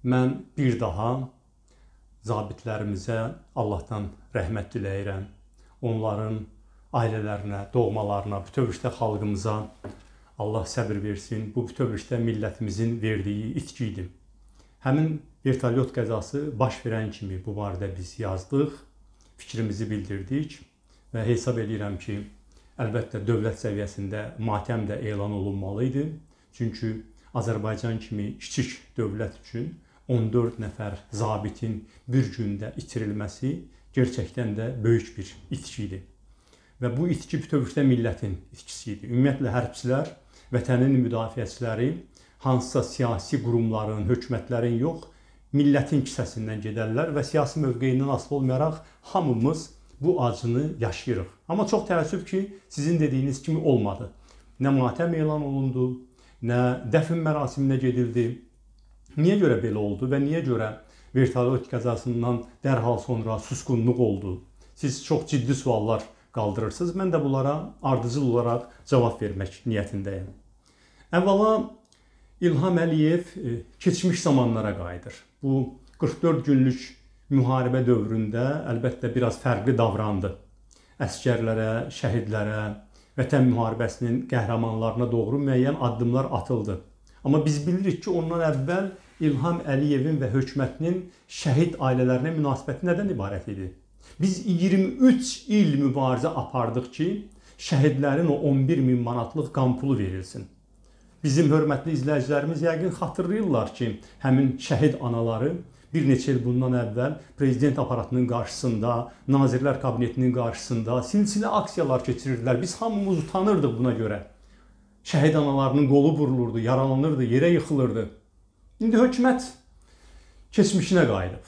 Mən bir daha zabitlərimizə Allahdan rəhmət diləyirəm. Onların ailələrinə, doğmalarına, bütövlükdə xalqımıza Allah səbr versin. Bu bütövlükdə millətimizin verdiyi itki idi. Həmin vertolyot qəzası baş verən kimi bu barədə biz yazdıq, fikrimizi bildirdik və hesab edirəm ki, əlbəttə dövlət səviyyəsində matəm də elan olunmalı idi. Çünki Azərbaycan kimi kiçik dövlət üçün 14 nəfər zabitin bir gündə itirilməsi gerçəkdən də böyük bir itki idi. Və bu itki bütövlükdə millətin itkisi idi. Ümumiyyətlə hərbçilər, vətənin müdafiəçiləri hansısa siyasi qurumların, hökumətlərin yox, millətin kisəsindən gedərlər və siyasi mövqeyindən asılı olmayaraq hamımız bu acını yaşayırıq. Amma çox təəssüf ki, sizin dediyiniz kimi olmadı. Nə matəm elan olundu, nə dəfn mərasiminə gedildi, Niyə görə belə oldu və niyə görə vertolyot qəzasından dərhal sonra susqunluq oldu? Siz çox ciddi suallar qaldırırsınız. Mən də bunlara ardıcıl olaraq cavab vermək niyyətindəyəm. Əvvəla İlham Əliyev e, keçmiş zamanlara qayıdır. Bu 44 günlük müharibə dövründə əlbəttə biraz fərqli davrandı. Əskərlərə, şəhidlərə, Vətən müharibəsinin qəhrəmanlarına doğru müəyyən addımlar atıldı. Amma biz bilirik ki, ondan əvvəl İlham Əliyevin və hökumətinin şəhid ailələrinə münasibəti nədən ibarət idi? Biz 23 il mübarizə apardıq ki, şəhidlərin o 11 min manatlıq qan pulu verilsin. Bizim hörmətli izləyicilərimiz yəqin xatırlayırlar ki, həmin şəhid anaları bir neçə il bundan əvvəl prezident aparatının qarşısında, Nazirlər Kabinetinin qarşısında silsilə aksiyalar keçirirdilər. Biz hamımız utanırdıq buna görə. Şəhid analarının qolu vurulurdu, yaralanırdı, yerə yıxılırdı. İndi hökumət keçmişinə qayıdıb.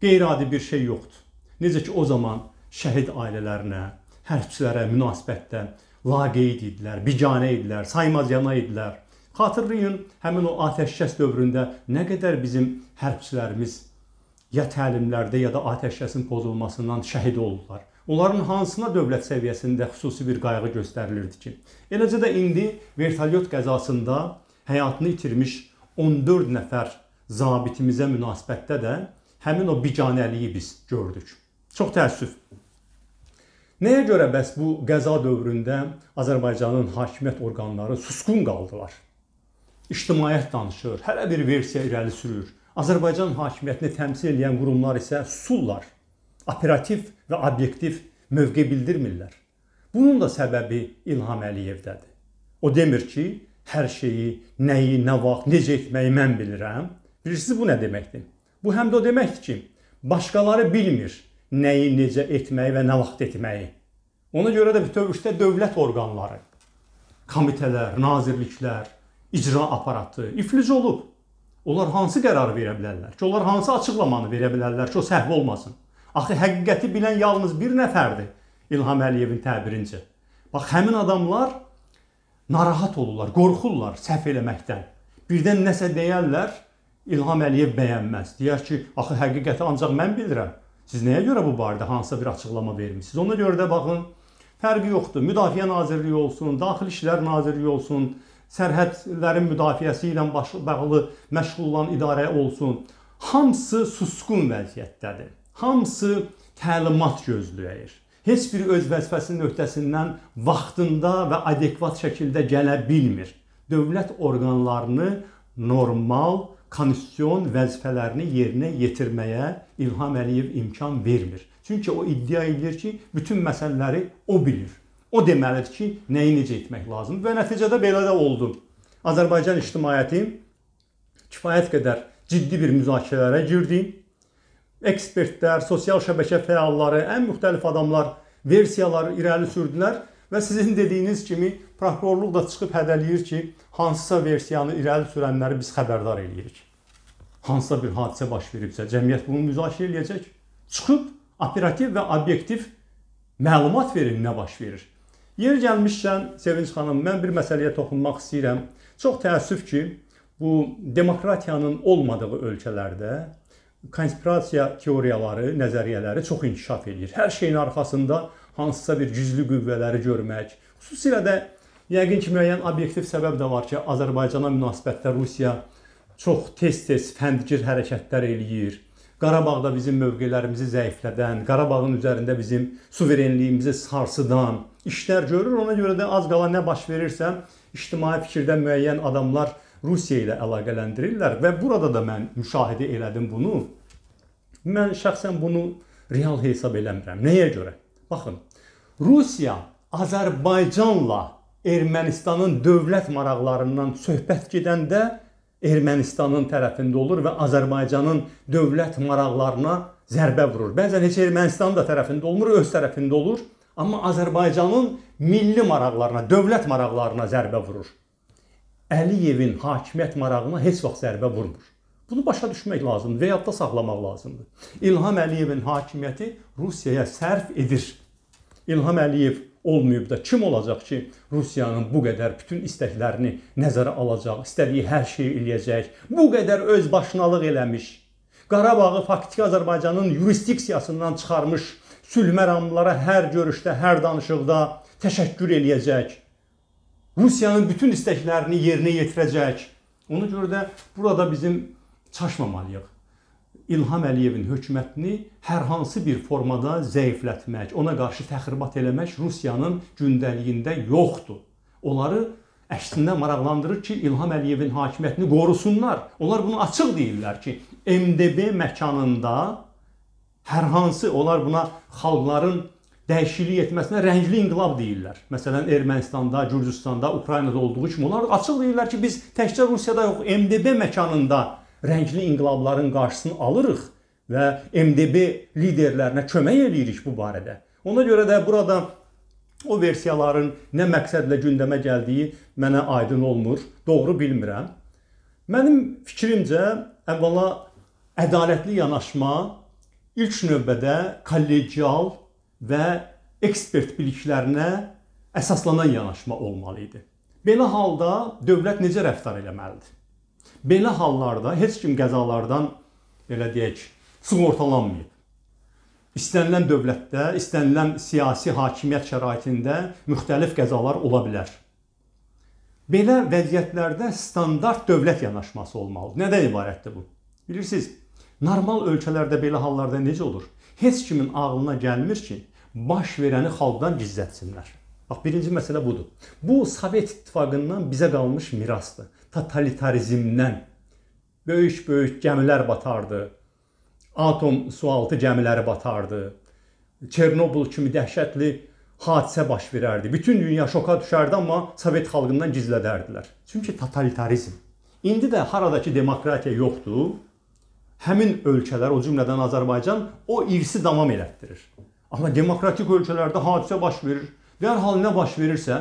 Qeyri-adi bir şey yoxdur. Necə ki o zaman şəhid ailələrinə, hərbçilərə münasibətdə laqeyd idilər, biganə idilər, saymaz yana idilər. Xatırlayın, həmin o atəşkəs dövründə nə qədər bizim hərbçilərimiz ya təlimlərdə ya da atəşkəsin pozulmasından şəhid oldular. Onların hansına dövlət səviyyəsində xüsusi bir qayğı göstərilirdi ki? Eləcə də indi vertolyot qəzasında həyatını itirmiş 14 nəfər zabitimizə münasibətdə də həmin o biganəliyi biz gördük. Çox təəssüf. Nəyə görə bəs bu qəza dövründə Azərbaycanın hakimiyyət orqanları susqun qaldılar? İctimaiyyət danışır, hələ bir versiya irəli sürür. Azərbaycan hakimiyyətini təmsil edən qurumlar isə susurlar operativ və obyektiv mövqe bildirmirlər. Bunun da səbəbi İlham Əliyevdədir. O demir ki, hər şeyi, nəyi, nə vaxt, necə etməyi mən bilirəm. Bilirsiniz bu nə deməkdir? Bu həm də o deməkdir ki, başqaları bilmir nəyi, necə etməyi və nə vaxt etməyi. Ona görə də bütövlükdə dövlət orqanları, komitələr, nazirliklər, icra aparatı iflic olub. Onlar hansı qərar verə bilərlər ki, onlar hansı açıqlamanı verə bilərlər ki, o səhv olmasın? Axı həqiqəti bilən yalnız bir nəfərdir İlham Əliyevin təbirincə. Bax həmin adamlar narahat olurlar, qorxurlar səhv eləməkdən. Birdən nəsə deyərlər, İlham Əliyev bəyənməz. Deyər ki, axı həqiqəti ancaq mən bilirəm. Siz nəyə görə bu barədə hansısa bir açıqlama vermisiniz? Ona görə də baxın, fərqi yoxdur. Müdafiə Nazirliyi olsun, Daxili İşlər Nazirliyi olsun, sərhədlərin müdafiəsi ilə bağlı məşğul olan idarə olsun. Hamısı susqun vəziyyətdədir hamısı təlimat gözləyir. Heç biri öz vəzifəsinin öhdəsindən vaxtında və adekvat şəkildə gələ bilmir. Dövlət orqanlarını normal konstitusion vəzifələrini yerinə yetirməyə İlham Əliyev imkan vermir. Çünki o iddia edir ki, bütün məsələləri o bilir. O deməlidir ki, nəyi necə etmək lazımdır və nəticədə belə də oldu. Azərbaycan ictimaiyyəti kifayət qədər ciddi bir müzakirələrə girdi ekspertlər, sosial şəbəkə fəalları, ən müxtəlif adamlar versiyaları irəli sürdülər və sizin dediyiniz kimi prokurorluq da çıxıb hədələyir ki, hansısa versiyanı irəli sürənləri biz xəbərdar eləyirik. Hansısa bir hadisə baş veribsə, cəmiyyət bunu müzakirə eləyəcək. Çıxıb operativ və obyektiv məlumat verin nə baş verir. Yer gəlmişkən Sevinç xanım, mən bir məsələyə toxunmaq istəyirəm. Çox təəssüf ki, bu demokratiyanın olmadığı ölkələrdə konspirasiya teoriyaları, nəzəriyyələri çox inkişaf edir. Hər şeyin arxasında hansısa bir güclü qüvvələri görmək, xüsusilə də yəqin ki, müəyyən obyektiv səbəb də var ki, Azərbaycana münasibətdə Rusiya çox tez-tez fəndgir hərəkətlər eləyir. Qarabağda bizim mövqelərimizi zəiflədən, Qarabağın üzərində bizim suverenliyimizi sarsıdan işlər görür. Ona görə də az qala nə baş verirsə, ictimai fikirdə müəyyən adamlar Rusiya ilə əlaqələndirirlər və burada da mən müşahidə elədim bunu. Mən şəxsən bunu real hesab eləmirəm. Nəyə görə? Baxın, Rusiya Azərbaycanla Ermənistanın dövlət maraqlarından söhbət gedəndə Ermənistanın tərəfində olur və Azərbaycanın dövlət maraqlarına zərbə vurur. Bəzən heç Ermənistanın da tərəfində olmur, öz tərəfində olur, amma Azərbaycanın milli maraqlarına, dövlət maraqlarına zərbə vurur. Əliyevin hakimiyyət marağına heç vaxt zərbə vurmur. Bunu başa düşmək lazımdır və yadda saxlamaq lazımdır. İlham Əliyevin hakimiyyəti Rusiyaya sərf edir. İlham Əliyev olmayıb da kim olacaq ki, Rusiyanın bu qədər bütün istəklərini nəzərə alacaq, istədiyi hər şeyi eləyəcək, bu qədər öz başınalıq eləmiş, Qarabağı faktiki Azərbaycanın yurisdiksiyasından çıxarmış, sülh məramlara hər görüşdə, hər danışıqda təşəkkür eləyəcək. Rusiyanın bütün istəklərini yerinə yetirəcək. Ona görə də burada bizim çaşmamalıyıq. İlham Əliyevin hökumətini hər hansı bir formada zəiflətmək, ona qarşı təxribat eləmək Rusiyanın gündəliyində yoxdur. Onları əksinə maraqlandırır ki, İlham Əliyevin hakimiyyətini qorusunlar. Onlar bunu açıq deyirlər ki, MDB məkanında hər hansı onlar buna xalqların dəyişiklik etməsinə rəngli inqilab deyirlər. Məsələn, Ermənistanda, Gürcüstanda, Ukraynada olduğu kimi onlar açıq deyirlər ki, biz təkcə Rusiyada yox, MDB məkanında rəngli inqilabların qarşısını alırıq və MDB liderlərinə kömək eləyirik bu barədə. Ona görə də burada o versiyaların nə məqsədlə gündəmə gəldiyi mənə aydın olmur, doğru bilmirəm. Mənim fikrimcə əvvəla ədalətli yanaşma ilk növbədə kollegial və ekspert biliklərinə əsaslanan yanaşma olmalı idi. Belə halda dövlət necə rəftar etməlidir? Belə hallarda heç kim qəzalardan belə deyək, sığortalanmayıb. İstənilən dövlətdə, istənilən siyasi hakimiyyət şəraitində müxtəlif qəzalar ola bilər. Belə vəziyyətlərdə standart dövlət yanaşması olmalıdır. Nədən ibarətdir bu? Bilirsiniz, normal ölkələrdə belə hallarda necə olur? Heç kimin ağlına gəlmir ki, baş verəni xalqdan gizlətsinlər. Bax, birinci məsələ budur. Bu Sovet İttifaqından bizə qalmış mirasdır totalitarizmdən böyük-böyük gəmilər batardı. Atom sualtı gəmiləri batardı. Çernobıl kimi dəhşətli hadisə baş verərdi. Bütün dünya şoka düşərdi, amma Sovet xalqından gizlədərdilər. Çünki totalitarizm. İndi də haradakı demokratiya yoxdur. Həmin ölkələr, o cümlədən Azərbaycan o irsi davam elətdirir. Amma demokratik ölkələrdə hadisə baş verir. Dərhal nə baş verirsə,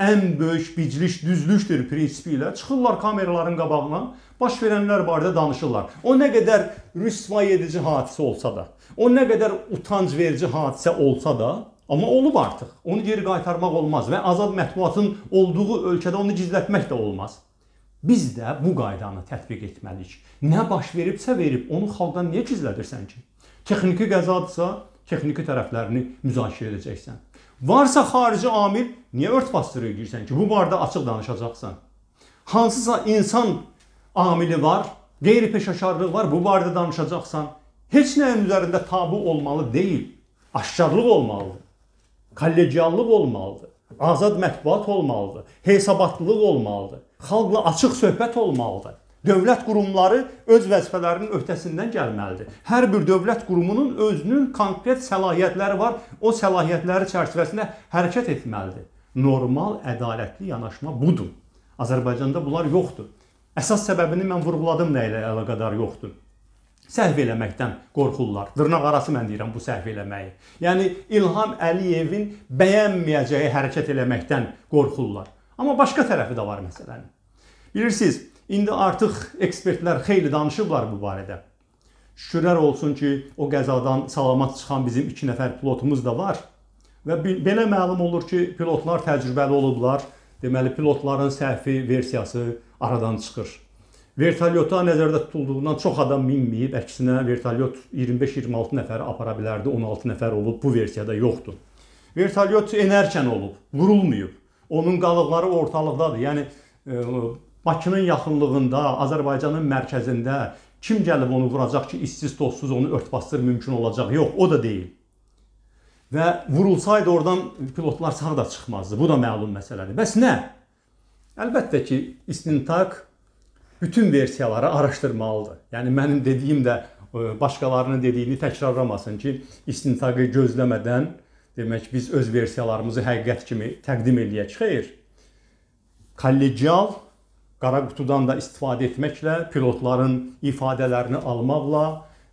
ən böyük biclik düzlükdür prinsipi ilə çıxırlar kameraların qabağına, baş verənlər barədə danışırlar. O nə qədər rüsvay edici hadisə olsa da, o nə qədər utanc verici hadisə olsa da, amma olub artıq. Onu geri qaytarmaq olmaz və azad mətbuatın olduğu ölkədə onu gizlətmək də olmaz. Biz də bu qaydanı tətbiq etməliyik. Nə baş veribsə verib, onu xalqdan niyə gizlədirsən ki? Texniki qəzadırsa, texniki tərəflərini müzakirə edəcəksən. Varsa xarici amil, niyə ört bastırı edirsən ki, bu barədə açıq danışacaqsan? Hansısa insan amili var, qeyri-peşəkarlıq var, bu barədə danışacaqsan. Heç nəyin üzərində tabu olmalı deyil. Aşkarlıq olmalıdır. Kollegiallıq olmalıdır. Azad mətbuat olmalıdır. Hesabatlılıq olmalıdır. Xalqla açıq söhbət olmalıdır. Dövlət qurumları öz vəzifələrinin öhdəsindən gəlməlidir. Hər bir dövlət qurumunun özünün konkret səlahiyyətləri var. O səlahiyyətləri çərçivəsində hərəkət etməlidir. Normal, ədalətli yanaşma budur. Azərbaycanda bunlar yoxdur. Əsas səbəbini mən vurğuladım nə ilə əlaqədar yoxdur. Səhv eləməkdən qorxurlar. Dırnaq arası mən deyirəm bu səhv eləməyi. Yəni İlham Əliyevin bəyənməyəcəyi hərəkət eləməkdən qorxurlar. Amma başqa tərəfi də var məsələnin. Bilirsiniz, İndi artıq ekspertlər xeyli danışıblar bu barədə. Şükürlər olsun ki, o qəzadan salamat çıxan bizim 2 nəfər pilotumuz da var. Və belə məlum olur ki, pilotlar təcrübəli olublar. Deməli, pilotların səhvi versiyası aradan çıxır. Vertolyota nəzərdə tutulduğundan çox adam minməyib, əksinə vertolyot 25-26 nəfər apara bilərdi, 16 nəfər olub, bu versiyada yoxdur. Vertolyot enərkən olub, vurulmayıb. Onun qalıqları ortalıqdadır. Yəni Bakının yaxınlığında, Azərbaycanın mərkəzində kim gəlib onu vuracaq ki, işsiz tozsuz onu örtbasdır mümkün olacaq? Yox, o da deyil. Və vurulsaydı oradan pilotlar sağ da çıxmazdı. Bu da məlum məsələdir. Bəs nə? Əlbəttə ki, istintaq bütün versiyaları araşdırmalıdır. Yəni mənim dediyim də e, başqalarının dediyini təkrarlamasın ki, istintaqı gözləmədən demək biz öz versiyalarımızı həqiqət kimi təqdim eləyək. Xeyr. Kollegial qara qutudan da istifadə etməklə, pilotların ifadələrini almaqla,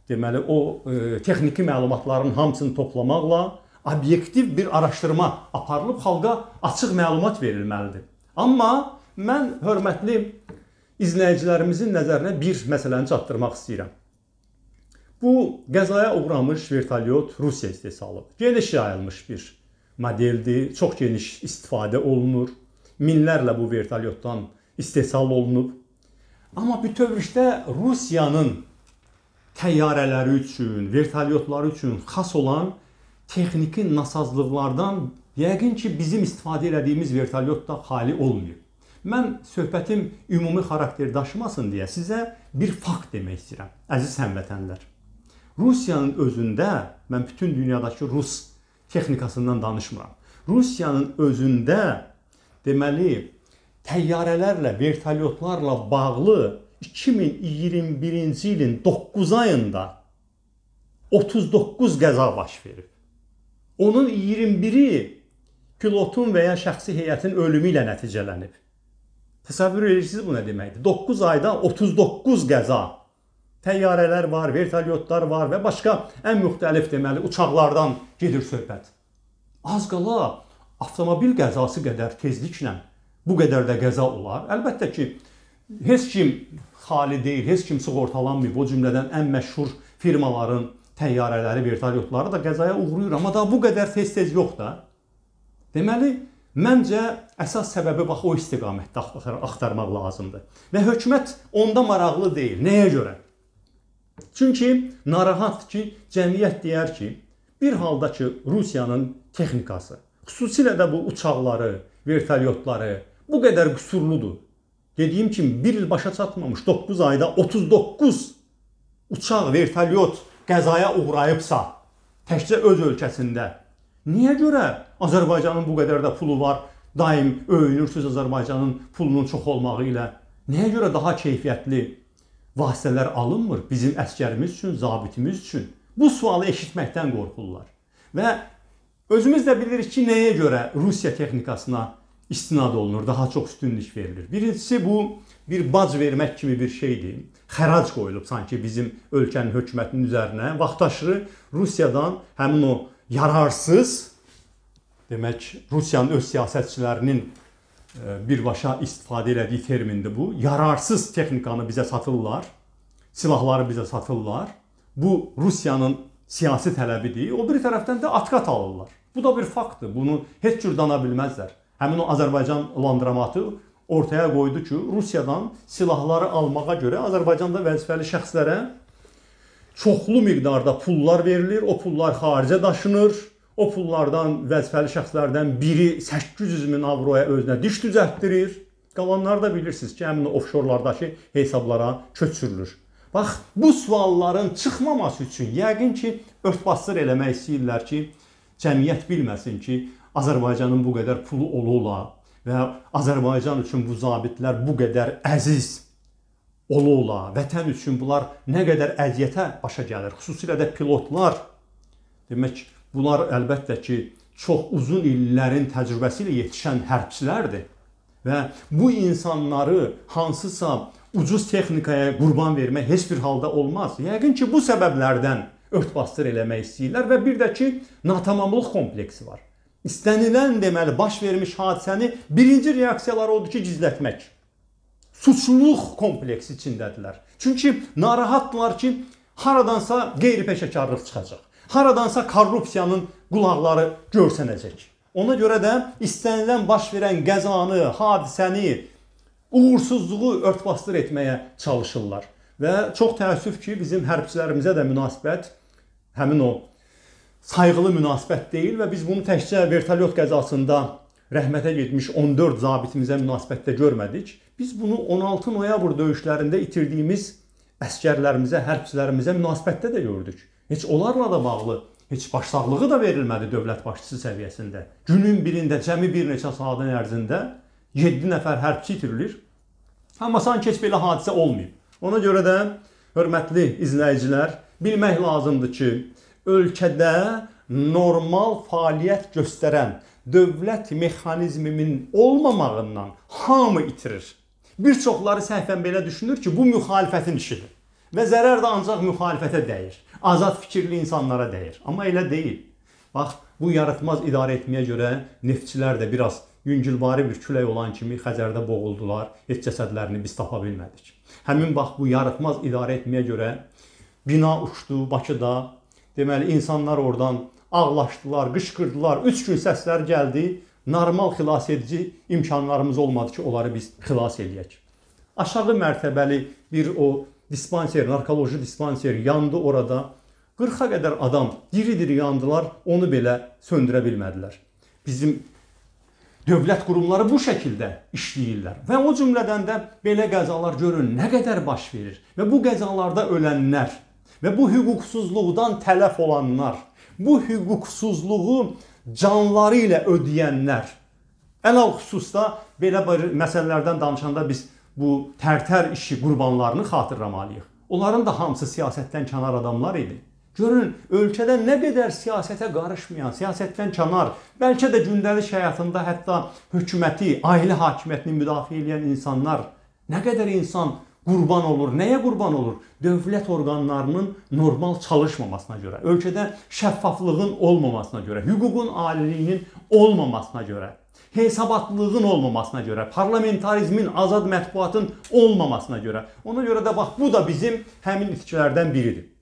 deməli o e, texniki məlumatların hamısını toplamaqla obyektiv bir araşdırma aparılıb xalqa açıq məlumat verilməlidir. Amma mən hörmətli izləyicilərimizin nəzərinə bir məsələni çatdırmaq istəyirəm. Bu qəzaya uğramış vertolyot Rusiya istehsalıdır. Geniş yayılmış bir modeldir, çox geniş istifadə olunur. Minlərlə bu vertolyotdan istehsal olunub. Amma bütövlükdə Rusiyanın təyyarələri üçün, vertolyotları üçün xas olan texniki nasazlıqlardan yəqin ki, bizim istifadə etdiyimiz vertolyot da xali olmayıb. Mən söhbətim ümumi xarakter daşımasın deyə sizə bir fakt demək istəyirəm. Əziz həmvətənlər. Rusiyanın özündə mən bütün dünyadakı rus texnikasından danışmıram. Rusiyanın özündə deməli təyyarələrlə, vertolyotlarla bağlı 2021-ci ilin 9 ayında 39 qəza baş verib. Onun 21-i pilotun və ya şəxsi heyətin ölümü ilə nəticələnib. Təsəvvür edirsiniz bu nə deməkdir? 9 ayda 39 qəza. Təyyarələr var, vertolyotlar var və başqa ən müxtəlif deməli uçaqlardan gedir söhbət. Az qala avtomobil qəzası qədər tezliklə bu qədər də qəza olar. Əlbəttə ki, heç kim xali deyil, heç kim sığortalanmayıb. O cümlədən ən məşhur firmaların təyyarələri, vertolyotları da qəzaya uğrayır, amma da bu qədər tez-tez yox da. Deməli, məncə əsas səbəbi bax o istiqamətdə axtarmaq lazımdır. Və hökumət onda maraqlı deyil. Nəyə görə? Çünki narahatdır ki, cəmiyyət deyər ki, bir halda ki, Rusiyanın texnikası, xüsusilə də bu uçaqları, vertolyotları, bu qədər qüsurludur. Dediyim kimi 1 il başa çatmamış 9 ayda 39 uçaq, vertolyot qəzaya uğrayıbsa, təkcə öz ölkəsində niyə görə Azərbaycanın bu qədər də pulu var? Daim öyünürsüz Azərbaycanın pulunun çox olmağı ilə. Niyə görə daha keyfiyyətli vasitələr alınmır bizim əskərimiz üçün, zabitimiz üçün? Bu sualı eşitməkdən qorxurlar. Və özümüz də bilirik ki, nəyə görə Rusiya texnikasına istinad olunur, daha çox üstünlük verilir. Birincisi bu bir bac vermək kimi bir şeydir. Xərac qoyulub sanki bizim ölkənin hökumətinin üzərinə. Vaxtaşırı Rusiyadan həmin o yararsız demək Rusiyanın öz siyasətçilərinin e, birbaşa istifadə elədiyi termindir bu. Yararsız texnikanı bizə satırlar. Silahları bizə satırlar. Bu Rusiyanın siyasi tələbidir. O bir tərəfdən də atqat alırlar. Bu da bir faktdır. Bunu heç cür dana bilməzlər. Həmin o Azərbaycan landramatı ortaya qoydu ki, Rusiyadan silahları almağa görə Azərbaycanda vəzifəli şəxslərə çoxlu miqdarda pullar verilir, o pullar xaricə daşınır. O pullardan vəzifəli şəxslərdən biri 800 min avroya özünə diş düzəltdirir. Qalanları da bilirsiniz ki, həmin ofşorlardakı hesablara köçürülür. Bax, bu sualların çıxmaması üçün yəqin ki, örtbasdır eləmək istəyirlər ki, cəmiyyət bilməsin ki, Azərbaycanın bu qədər pulu ola-ola və Azərbaycan üçün bu zabitlər bu qədər əziz ola-ola, vətən üçün bunlar nə qədər əziyyətə başa gəlir, xüsusilə də pilotlar. Demək, bunlar əlbəttə ki, çox uzun illərin təcrübəsi ilə yetişən hərbçilərdir və bu insanları hansısa ucuz texnikaya qurban vermək heç bir halda olmaz. Yəqin ki, bu səbəblərdən örtbasdır eləmək istəyirlər və bir də ki, natamamlıq kompleksi var. İstənilən deməli baş vermiş hadisəni birinci reaksiyaları odur ki, gizlətmək. Suçluluq kompleksi içindədirlər. Çünki narahatdılar ki, haradansa qeyri-peşəkarlıq çıxacaq. Haradansa korrupsiyanın qulaqları görsənəcək. Ona görə də istənilən baş verən qəzanı, hadisəni, uğursuzluğu örtbasdır etməyə çalışırlar. Və çox təəssüf ki, bizim hərbçilərimizə də münasibət həmin o sayğılı münasibət deyil və biz bunu təkcə vertolyot qəzasında rəhmətə getmiş 14 zabitimizə münasibətdə görmədik. Biz bunu 16 noyabr döyüşlərində itirdiyimiz əskərlərimizə, hərbçilərimizə münasibətdə də gördük. Heç onlarla da bağlı heç başsağlığı da verilmədi dövlət başçısı səviyyəsində. Günün birində cəmi bir neçə saatın ərzində 7 nəfər hərbçi itirilir. Amma sanki heç belə hadisə olmayıb. Ona görə də hörmətli izləyicilər, bilmək lazımdır ki, ölkədə normal fəaliyyət göstərən dövlət mexanizminin olmamağından hamı itirir. Bir çoxları səhvən belə düşünür ki, bu müxalifətin işidir. Və zərər də ancaq müxalifətə dəyir. Azad fikirli insanlara dəyir. Amma elə deyil. Bax, bu yaratmaz idarə etməyə görə neftçilər də biraz yüngülvari bir külək olan kimi Xəzərdə boğuldular. Heç cəsədlərini biz tapa bilmədik. Həmin bax bu yaratmaz idarə etməyə görə bina uçdu Bakıda. Deməli insanlar oradan ağlaşdılar, qışqırdılar. 3 gün səslər gəldi. Normal xilas edici imkanlarımız olmadı ki, onları biz xilas eləyək. Aşağı mərtəbəli bir o dispanser, narkoloji dispanser yandı orada. 40-a qədər adam diri-diri yandılar, onu belə söndürə bilmədilər. Bizim dövlət qurumları bu şəkildə işləyirlər. Və o cümlədən də belə qəzalar görün nə qədər baş verir və bu qəzalarda ölənlər və bu hüquqsuzluqdan tələf olanlar, bu hüquqsuzluğu canları ilə ödəyənlər. Əlal xüsusda belə məsələlərdən danışanda biz bu tərtər işi qurbanlarını xatırlamalıyıq. Onların da hamısı siyasətdən kənar adamlar idi. Görün, ölkədə nə qədər siyasətə qarışmayan, siyasətdən kənar, bəlkə də gündəlik həyatında hətta hökuməti, ailə hakimiyyətini müdafiə edən insanlar, nə qədər insan qurban olur. Nəyə qurban olur? Dövlət orqanlarının normal çalışmamasına görə, ölkədə şəffaflığın olmamasına görə, hüququn aliliyinin olmamasına görə, hesabatlılığın olmamasına görə, parlamentarizmin, azad mətbuatın olmamasına görə. Ona görə də bax bu da bizim həmin itkilərdən biridir.